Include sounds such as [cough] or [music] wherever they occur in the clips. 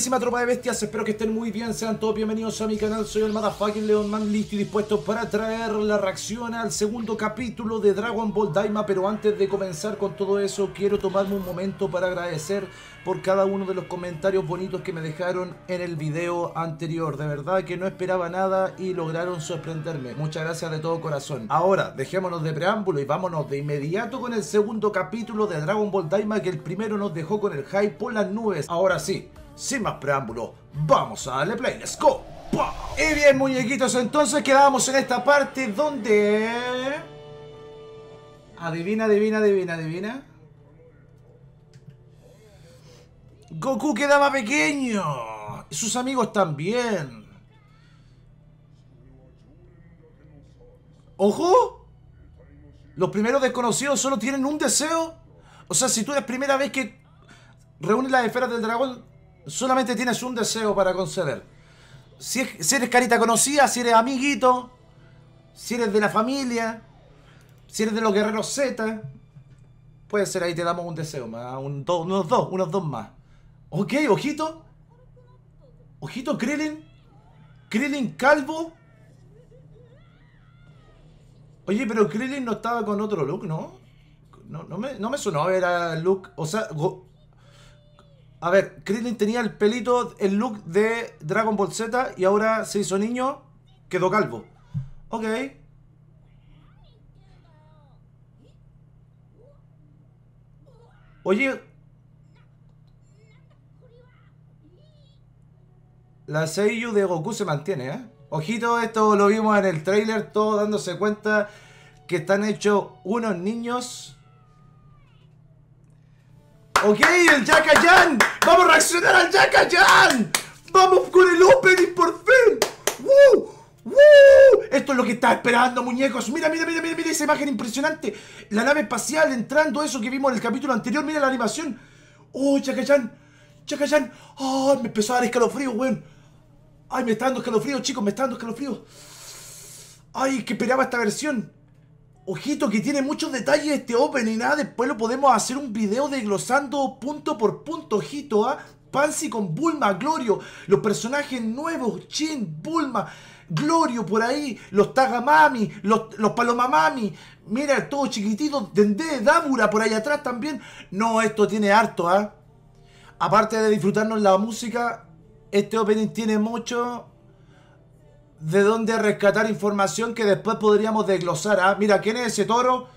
queridísima tropa de bestias, espero que estén muy bien, sean todos bienvenidos a mi canal, soy el Motherfucking Leon Man, listo y dispuesto para traer la reacción al segundo capítulo de Dragon Ball Daima, pero antes de comenzar con todo eso, quiero tomarme un momento para agradecer por cada uno de los comentarios bonitos que me dejaron en el video anterior, de verdad que no esperaba nada y lograron sorprenderme, muchas gracias de todo corazón. Ahora, dejémonos de preámbulo y vámonos de inmediato con el segundo capítulo de Dragon Ball Daima, que el primero nos dejó con el hype por las nubes, ahora sí. Sin más preámbulo, vamos a darle play, let's go. Y bien muñequitos, entonces quedamos en esta parte donde... Adivina, adivina, adivina, adivina. Goku quedaba pequeño. Y sus amigos también. ¡Ojo! Los primeros desconocidos solo tienen un deseo. O sea, si tú eres primera vez que reúnes las esferas del dragón, solamente tienes un deseo para conceder. Si, eres carita conocida, si eres amiguito, si eres de la familia, si eres de los guerreros Z, puede ser ahí te damos un deseo más, un unos dos, unos dos más. Ok, ojito. Ojito, Krillin. Krillin calvo. Oye, pero Krillin no estaba con otro look, ¿no? No, no, me, no me sonó ver a look. O sea, a ver, Krillin tenía el pelito, el look de Dragon Ball Z y ahora se hizo niño, quedó calvo. Ok. Oye. La Seiyu de Goku se mantiene, ¿eh? Ojito, esto lo vimos en el trailer, todo dándose cuenta que están hechos unos niños Ok, el Jackayan. Vamos a reaccionar al Jackayan. Vamos con el opening por fin. ¡Woo! ¡Woo! Esto es lo que está esperando, muñecos. Mira, mira, mira, mira, mira esa imagen impresionante. La nave espacial entrando, eso que vimos en el capítulo anterior. Mira la animación. ¡Oh, Jackayan! Jackayan. ¡Ay, me empezó a dar escalofrío, weón! ¡Ay, me está dando escalofrío, chicos! Me está dando escalofrío. ¡Ay, que esperaba esta versión! Ojito que tiene muchos detalles este opening, nada. Después lo podemos hacer un video desglosando punto por punto, ojito, ¿ah? Pansy con Bulma, Glorio, los personajes nuevos, Chin, Bulma, Glorio por ahí, los Tagamami, los, los Palomamami, mira, todo chiquitito, Dende, Damura por ahí atrás también. No, esto tiene harto, ¿ah? Aparte de disfrutarnos la música, este opening tiene mucho de dónde rescatar información que después podríamos desglosar. ¿ah? Mira, ¿quién es ese toro?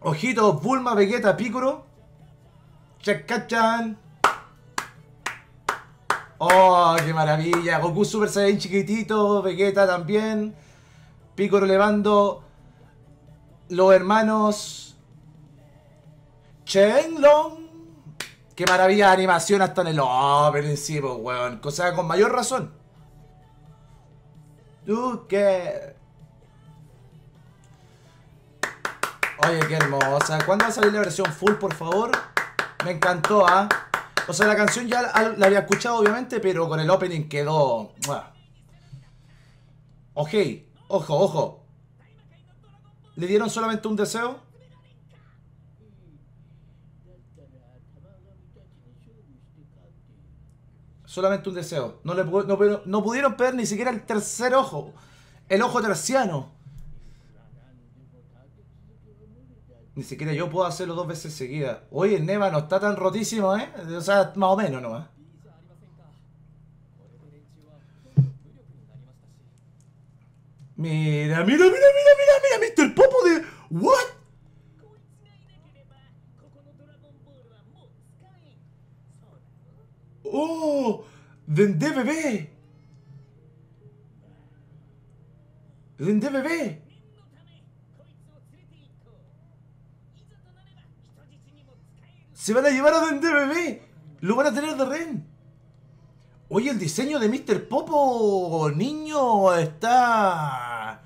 Ojitos, Bulma, Vegeta, Piccolo. Chacachan. ¡Oh, qué maravilla! Goku Super Saiyan chiquitito, Vegeta también. Piccolo levando los hermanos Chenlong. ¡Qué maravilla de animación hasta en el opening, sí, pues, weón! Cosa con mayor razón. ¿Tú qué? Oye, qué hermosa. ¿Cuándo va a salir la versión full, por favor? Me encantó, ¿ah? O sea, la canción ya la había escuchado, obviamente, pero con el opening quedó... Ok, ojo, ojo. ¿Le dieron solamente un deseo? Solamente un deseo. No, le, no, pudieron ver ni siquiera el tercer ojo. El ojo terciano. Ni siquiera yo puedo hacerlo dos veces seguidas. Oye, Neva no está tan rotísimo, ¿eh? O sea, más o menos nomás. Mira, mira, mira, mira, mira, mira, Mr. Popo de... ¿What? ¡Oh! ¡Dende bebé! ¡Dende bebé! ¡Se van a llevar a Dende bebé! ¡Lo van a tener de Ren! Oye, el diseño de Mr. Popo, niño, está...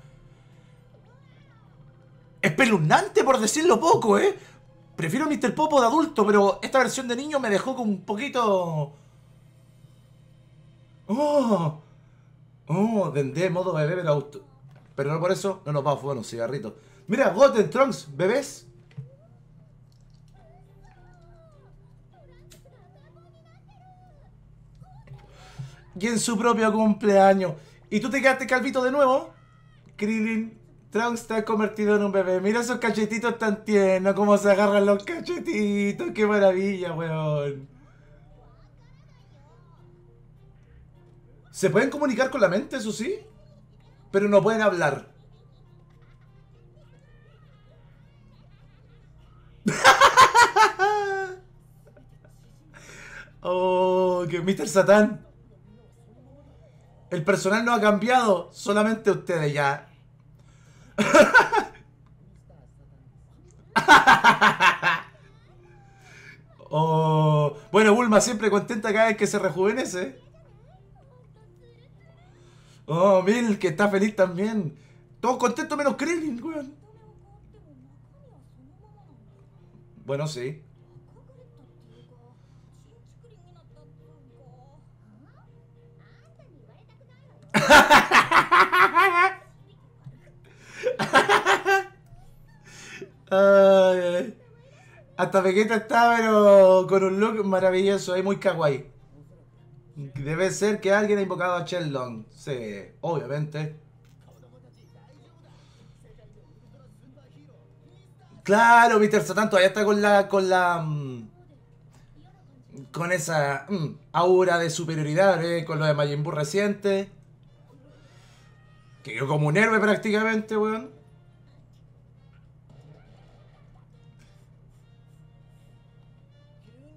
Espeluznante, por decirlo poco, ¿eh? Prefiero Mr. Popo de adulto, pero esta versión de niño me dejó con un poquito... ¡Oh! ¡Oh! Dendé modo bebé, pero auto. Pero no por eso no nos vamos a fumar un cigarrito. Mira, Goten Trunks, bebés. Y en su propio cumpleaños. ¿Y tú te quedaste calvito de nuevo? Krillin, Trunks está convertido en un bebé. Mira esos cachetitos tan tiernos, cómo se agarran los cachetitos. Qué maravilla, weón. Se pueden comunicar con la mente, eso sí. Pero no pueden hablar. [laughs] oh, que Mr. Satán. El personal no ha cambiado, solamente ustedes ya. [laughs] oh, bueno, Bulma siempre contenta cada vez que se rejuvenece. Oh, Mil, que está feliz también. Todos contentos menos Krillin, weón. Bueno, sí. [laughs] Hasta Vegeta está, pero con un look maravilloso, es muy kawaii. Debe ser que alguien ha invocado a Sheldon. Sí, obviamente. Claro, Mr. Satan todavía está con la. con la. Mm, con esa mm, aura de superioridad, ¿eh? con lo de Majin Buu reciente. Que quedó como un héroe prácticamente, weón.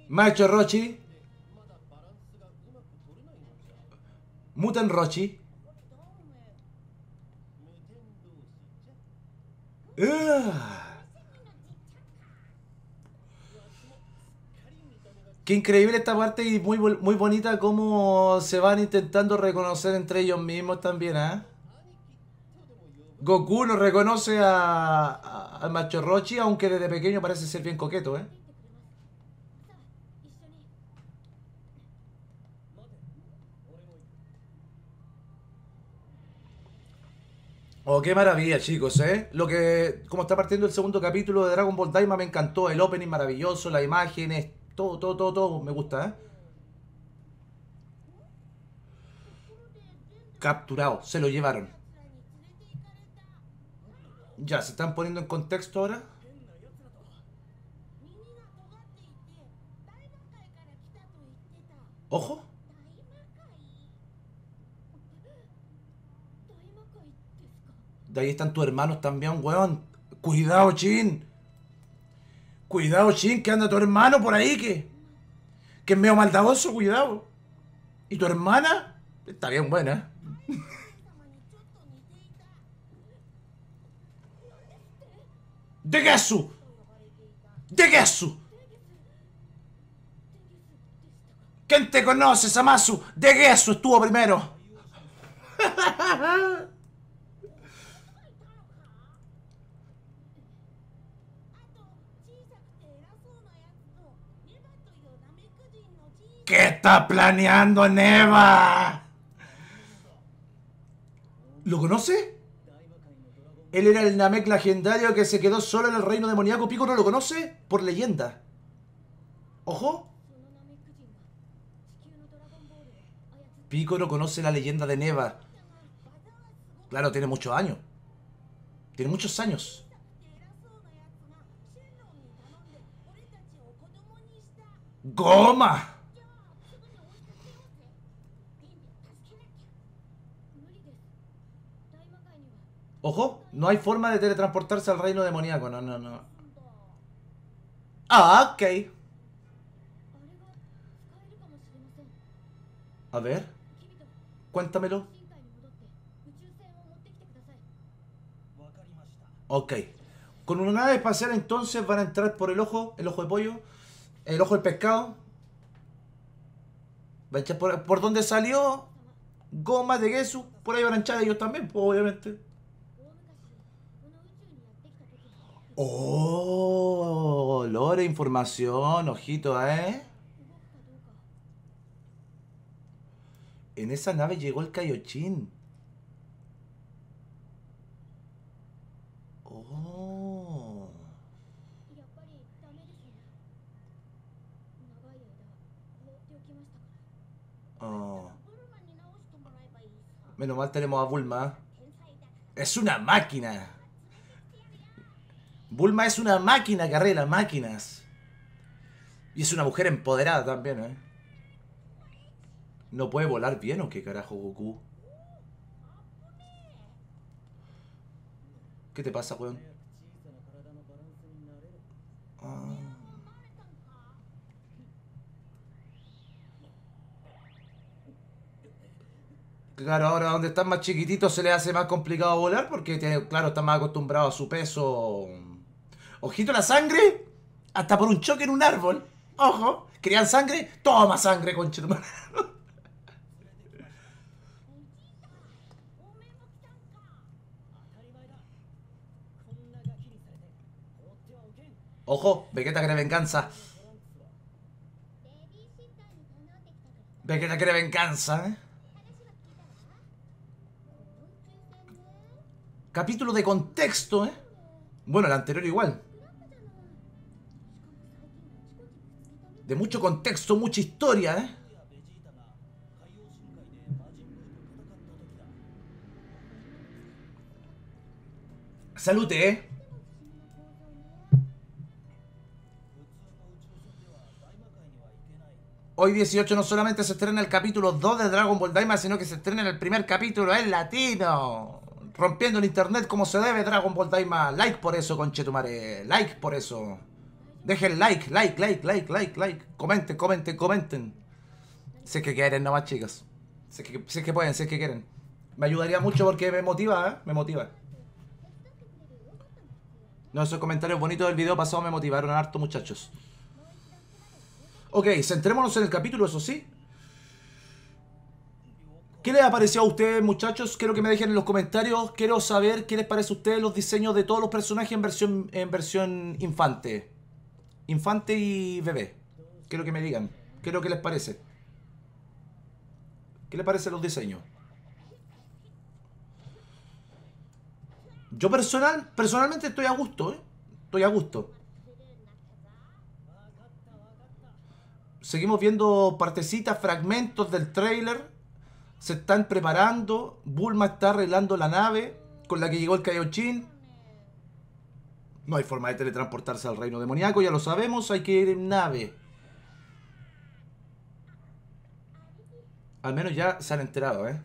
Macho Rochi. Muten Rochi. Qué increíble esta parte y muy, muy bonita cómo se van intentando reconocer entre ellos mismos también, ¿ah? Goku no reconoce a, a, Macho Rochi, aunque desde pequeño parece ser bien coqueto, ¿eh? Oh, qué maravilla, chicos, ¿eh? Lo que, como está partiendo el segundo capítulo de Dragon Ball Daima, me encantó. El opening maravilloso, las imágenes, todo, todo, todo, todo. Me gusta, ¿eh? Capturado, se lo llevaron. Ya, ¿se están poniendo en contexto ahora? Ojo. De ahí están tus hermanos también, weón. Cuidado, Chin. Cuidado, Chin, que anda tu hermano por ahí, que, que es medio maldadoso, cuidado. ¿Y tu hermana? Está bien buena. ¡De Gesu! ¡De Gesu! ¿Quién te conoce, Samasu? De Gesu estuvo primero. [laughs] ¿Qué está planeando Neva? ¿Lo conoce? Él era el Namek legendario que se quedó solo en el reino demoníaco. ¿Pico no lo conoce? Por leyenda. Ojo. Pico no conoce la leyenda de Neva. Claro, tiene muchos años. Tiene muchos años. ¡Goma! Ojo, no hay forma de teletransportarse al reino demoníaco. No, no, no. Ah, ok. A ver. Cuéntamelo. Ok. Con una nave espacial entonces van a entrar por el ojo, el ojo de pollo, el ojo del pescado. Por, por donde salió Goma de Gesu. Por ahí van a echar ellos también, pues, obviamente. Oh, lore, información, ojito, ¿eh? En esa nave llegó el Kaioshin. Oh. oh. Menos mal tenemos a Bulma. Es una máquina. Bulma es una máquina que arregla máquinas. Y es una mujer empoderada también, ¿eh? ¿No puede volar bien o qué carajo, Goku? ¿Qué te pasa, weón? Ah. Claro, ahora donde están más chiquititos se les hace más complicado volar porque, claro, están más acostumbrados a su peso. Ojito la sangre, hasta por un choque en un árbol. Ojo, querían sangre, toma sangre, concha Ojo, Vegeta quiere venganza. Vegeta quiere venganza, ¿eh? Capítulo de contexto, ¿eh? Bueno, el anterior igual. De mucho contexto, mucha historia, ¿eh? Salute, ¿eh? Hoy 18 no solamente se estrena el capítulo 2 de Dragon Ball Daima, sino que se estrena el primer capítulo en latino. Rompiendo el internet como se debe Dragon Ball Daima. Like por eso, conchetumare. Like por eso. Dejen like, like, like, like, like, like. Comenten, comenten, comenten. Sé que quieren nomás, chicos. Sé que, sé que pueden, sé que quieren. Me ayudaría mucho porque me motiva, ¿eh? Me motiva. No, esos comentarios bonitos del video pasado me motivaron harto, muchachos. Ok, centrémonos en el capítulo, eso sí. ¿Qué les ha parecido a ustedes, muchachos? Quiero que me dejen en los comentarios. Quiero saber qué les parece a ustedes los diseños de todos los personajes en versión, en versión infante. Infante y bebé. Quiero que me digan. Quiero que les parece. ¿Qué les parecen los diseños? Yo personal, personalmente estoy a gusto, ¿eh? Estoy a gusto. seguimos viendo partecitas, fragmentos del trailer. Se están preparando. Bulma está arreglando la nave con la que llegó el Kaioshin. No hay forma de teletransportarse al reino demoníaco, ya lo sabemos, hay que ir en nave. Al menos ya se han enterado, ¿eh?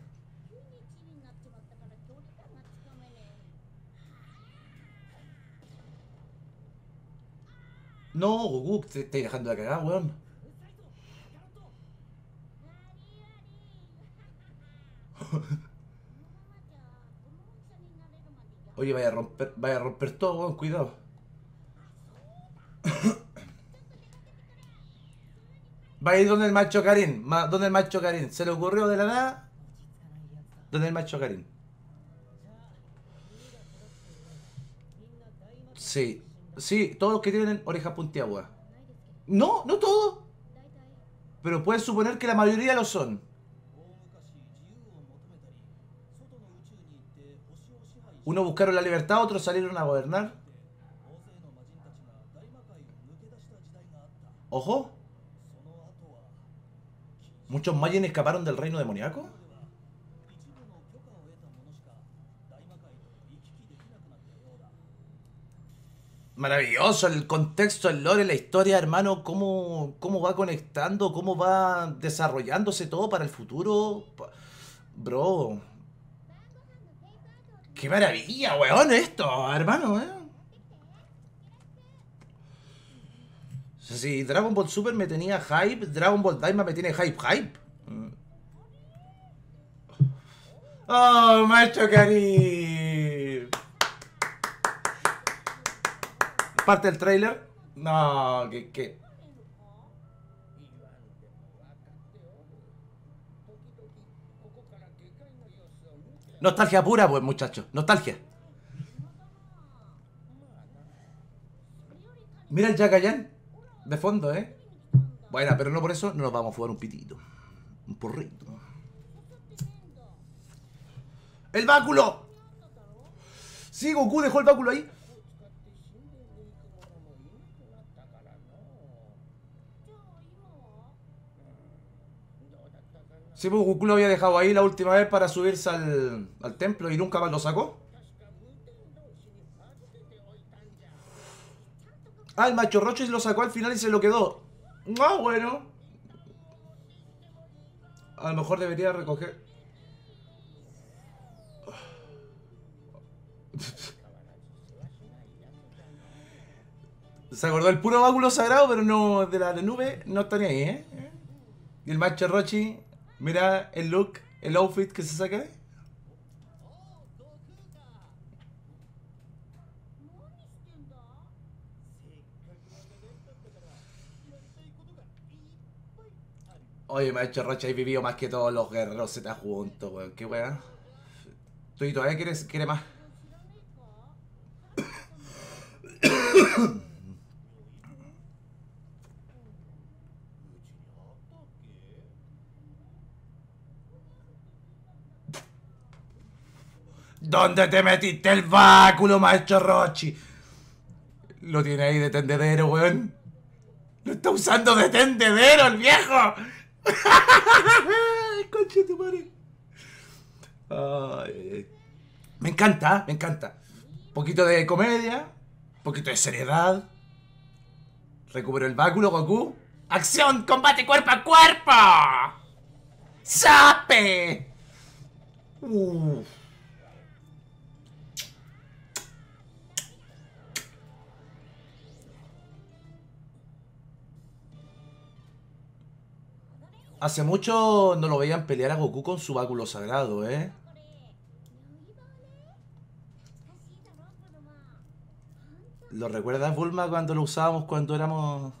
No, Goku, te estoy dejando de cagar, weón. [laughs] Oye, vaya a romper, vaya a romper todo, weón, cuidado. [coughs] Va a ir donde el macho Karin. ¿Dónde el macho Karin? ¿Se le ocurrió de la nada? ¿Dónde el macho Karin? Sí. Sí, todos los que tienen orejas puntiagudas. No, no todos. Pero puedes suponer que la mayoría lo son. Unos buscaron la libertad, otros salieron a gobernar. Ojo. ¿Muchos Mayen escaparon del reino demoníaco? Maravilloso el contexto, el lore, la historia, hermano, cómo, cómo va conectando, cómo va desarrollándose todo para el futuro. Bro, Qué maravilla, weón, esto, hermano, eh. si Dragon Ball Super me tenía hype, Dragon Ball Daima me tiene hype, hype. ¡Oh, macho Karim! Parte del trailer. No, que, que, Nostalgia pura, pues, muchachos. Nostalgia. Mira el Jacayán de fondo, ¿eh? Bueno, pero no por eso no nos vamos a jugar un pitito. Un porrito. ¡El báculo! Sí, Goku dejó el báculo ahí. Sí, pues Goku lo había dejado ahí la última vez para subirse al, al templo y nunca más lo sacó. Ah, el macho Roche lo sacó al final y se lo quedó. Ah, bueno. A lo mejor debería recoger... Se acordó el puro báculo sagrado, pero no de la nube, no está ni ahí, ¿eh? Y el macho Rochi, mira el look, el outfit que se saca. Oye, macho Rochi, hay vivido más que todos los guerreros Z juntos, weón. Qué weón. Tú todavía quieres, quiere más. ¿Dónde te metiste el báculo, maestro Rochi? Lo tiene ahí de tendedero, weón. Lo está usando de tendedero el viejo. [laughs] Conche tu madre. me encanta, me encanta. Un poquito de comedia, un poquito de seriedad. Recupero el báculo, Goku. ¡Acción! ¡Combate cuerpo a cuerpo! ¡Sape! Uff. Hace mucho no lo veían pelear a Goku con su báculo sagrado, ¿eh? ¿Lo recuerdas, Bulma, cuando lo usábamos cuando éramos...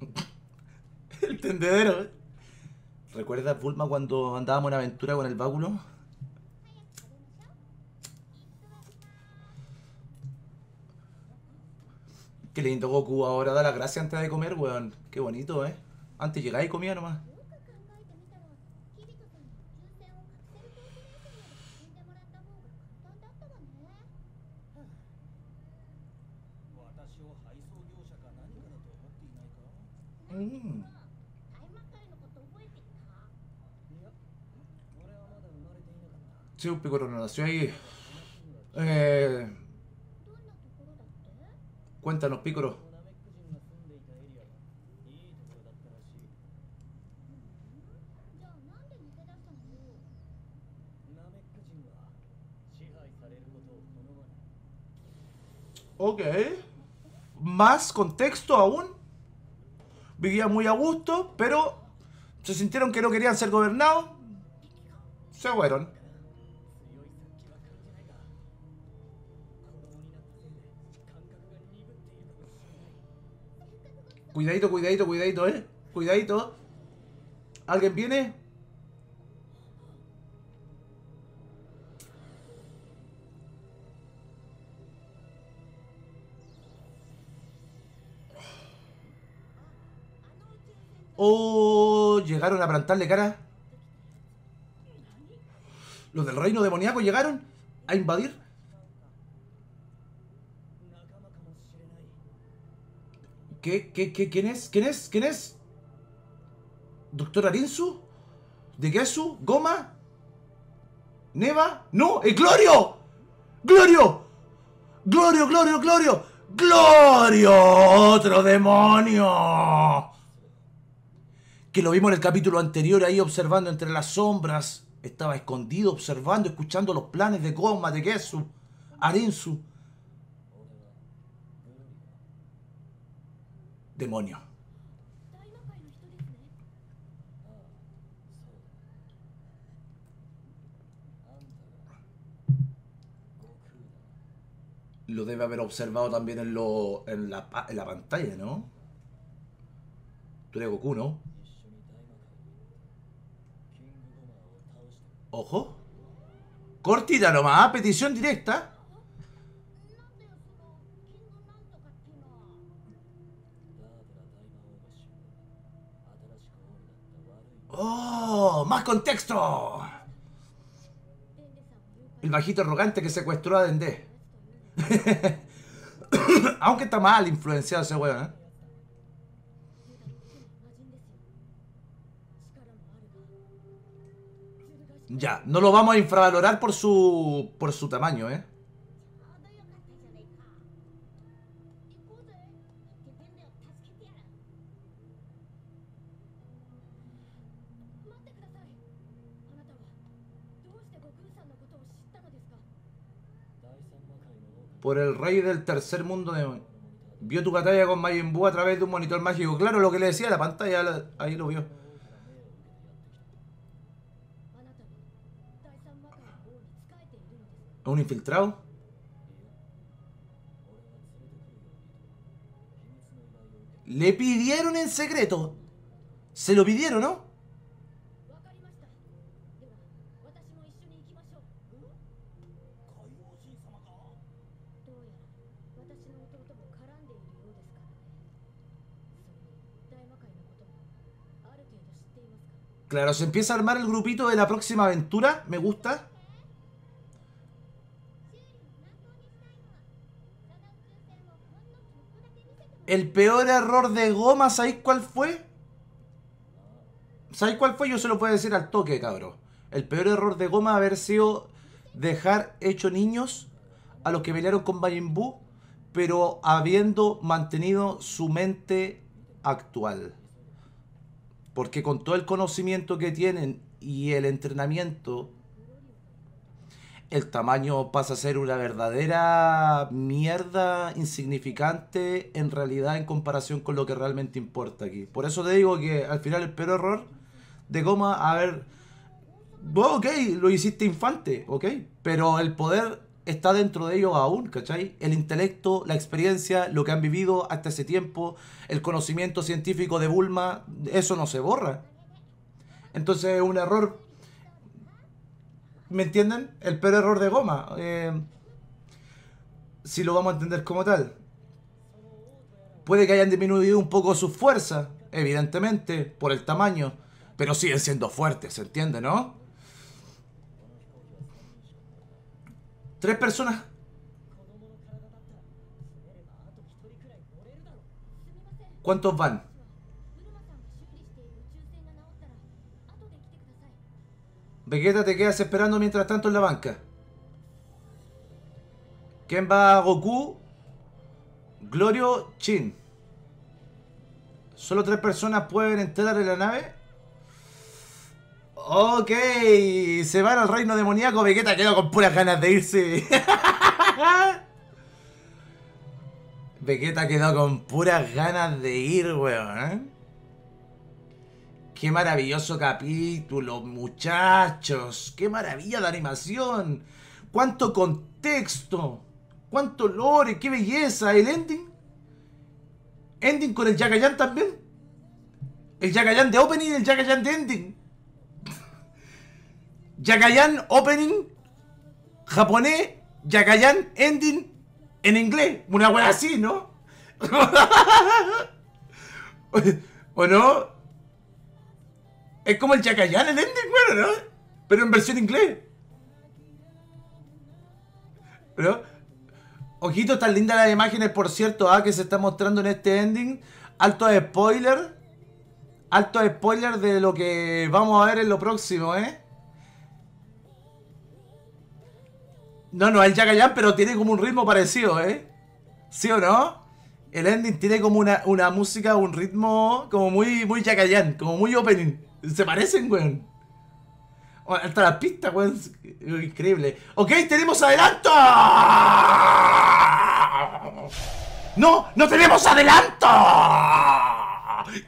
[laughs] el tendedero, ¿eh? ¿Recuerdas, Bulma, cuando andábamos en aventura con el báculo? Qué lindo Goku ahora da la gracia antes de comer, weón. Qué bonito, ¿eh? Antes llegaba y comía nomás. Mm. Sí, un Piccolo no nació ahí. Eh, cuéntanos, Piccolo. Ok. Más contexto aún. Vivían muy a gusto, pero se sintieron que no querían ser gobernados. Se fueron. Cuidadito, cuidadito, cuidadito, eh. Cuidadito. ¿Alguien viene? ¿O llegaron a plantarle cara? ¿Los del reino demoníaco llegaron a invadir? ¿Qué, qué, qué, quién es? ¿Quién es? ¿Quién es? ¿Doctor Arinsu? ¿De Gesu? ¿Goma? ¿Neva? ¡No! ¡Es Glorio! ¡Glorio! ¡Glorio, Glorio, Glorio! ¡Glorio! ¡Otro demonio! Que lo vimos en el capítulo anterior ahí observando entre las sombras. Estaba escondido, observando, escuchando los planes de Goma, de Gesu, Arinsu. Demonio. Lo debe haber observado también en, lo, en, la, en la pantalla, ¿no? Tú eres Goku, ¿no? Ojo. Cortita nomás, petición directa. ¡Oh! ¡Más contexto! El bajito arrogante que secuestró a Dende. [laughs] Aunque está mal influenciado ese weón, ¿eh? Ya, no lo vamos a infravalorar por su por su tamaño, ¿eh? Por el rey del tercer mundo de... Vio tu batalla con Majin a través de un monitor mágico. Claro, lo que le decía la pantalla, ahí lo vio. ¿Un infiltrado? Le pidieron en secreto. Se lo pidieron, ¿no? Claro, se empieza a armar el grupito de la próxima aventura. Me gusta. El peor error de Goma, ¿sabéis cuál fue? ¿Sabéis cuál fue? Yo se lo puedo decir al toque, cabrón. El peor error de Goma haber sido dejar hecho niños a los que pelearon con Majin pero habiendo mantenido su mente actual. Porque con todo el conocimiento que tienen y el entrenamiento, el tamaño pasa a ser una verdadera mierda insignificante en realidad en comparación con lo que realmente importa aquí. Por eso te digo que al final el peor error de Goma, a ver, ok, lo hiciste infante, ok, pero el poder está dentro de ellos aún, ¿cachai? El intelecto, la experiencia, lo que han vivido hasta ese tiempo, el conocimiento científico de Bulma, eso no se borra. Entonces es un error, ¿me entienden? El peor error de goma. Eh, si lo vamos a entender como tal. Puede que hayan disminuido un poco su fuerza, evidentemente, por el tamaño, pero siguen siendo fuertes, ¿se entiende, no? Tres personas. ¿Cuántos van? Vegeta te quedas esperando mientras tanto en la banca. ¿Quién va? Goku, Glorio, Chin. Solo tres personas pueden entrar en la nave. Ok, se van al reino demoníaco. Vegeta quedó con puras ganas de irse. [laughs] Vegeta quedó con puras ganas de ir, weón. ¿eh? Qué maravilloso capítulo, muchachos. Qué maravilla de animación. Cuánto contexto. Cuánto lore, qué belleza. El ending. Ending con el Yagayan también. El Yagayan de opening y el Yagayan de ending. [laughs] Yagayan Opening japonés, Yagayan Ending en inglés. Una wea así, ¿no? [laughs] ¿O no? Es como el Yagayan el ending, bueno, ¿no? Pero en versión inglés. Pero, ojito, tan lindas las imágenes, por cierto, ah, que se está mostrando en este ending. Alto spoiler. Alto spoiler de lo que vamos a ver en lo próximo, ¿eh? No, no es Jagayan, pero tiene como un ritmo parecido, ¿eh? ¿Sí o no? El ending tiene como una, una música, un ritmo como muy, muy Jagayan, como muy opening. Se parecen, weón. Hasta las pistas, weón. Increíble. Ok, tenemos adelanto. ¡No! ¡No tenemos adelanto!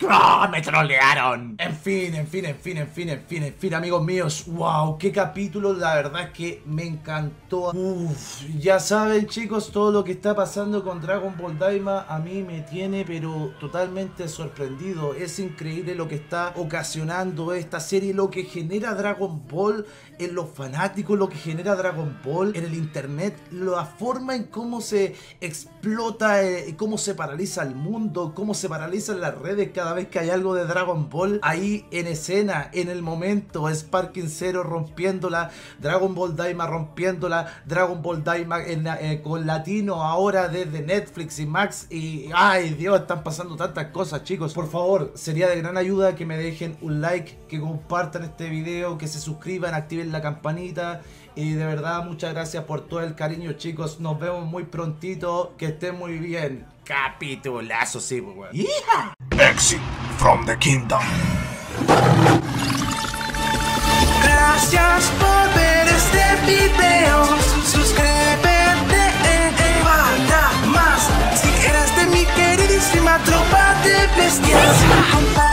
¡Oh, ¡Me trolearon! En fin, en fin, en fin, en fin, en fin, en fin, amigos míos. ¡Wow! ¡Qué capítulo! La verdad es que me encantó. Uf, ya saben, chicos, todo lo que está pasando con Dragon Ball Daima a mí me tiene, pero totalmente sorprendido. Es increíble lo que está ocasionando esta serie, lo que genera Dragon Ball en los fanáticos, lo que genera Dragon Ball en el internet, la forma en cómo se explota, eh, cómo se paraliza el mundo, cómo se paralizan las redes cada vez que hay algo de Dragon Ball ahí en escena, en el momento. Sparking Zero rompiéndola, Dragon Ball Daima rompiéndola, Dragon Ball Daima eh, con latino ahora desde Netflix y Max. Y ay Dios, están pasando tantas cosas, chicos. Por favor, sería de gran ayuda que me dejen un like, que compartan este video, que se suscriban, activen la campanita. Y de verdad, muchas gracias por todo el cariño, chicos. Nos vemos muy prontito. Que estén muy bien. Capitulazo, sí, pues, weón. ¡Hija! Exit from the kingdom. Gracias por ver este video. Suscríbete, falta más. Si eres de mi queridísima tropa de bestias.